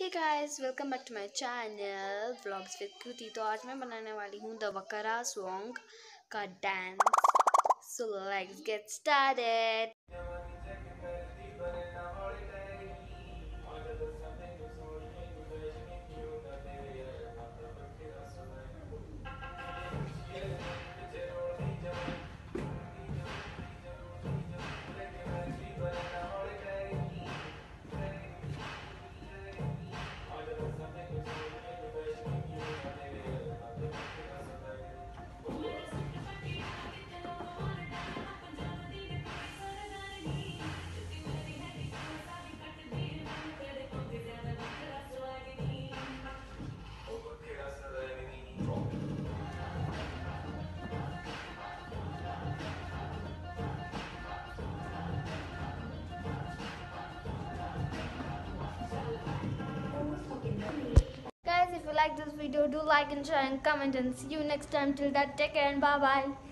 Hey guys welcome back to my channel vlogs with Kriti तो आज मैं बनाने वाली हूँ द वकरा सॉन्ग का dance so let's get started Guys, if you like this video, do like and share and comment and see you next time. Till that, take care and bye bye.